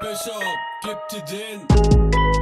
Bishop, gib dir den.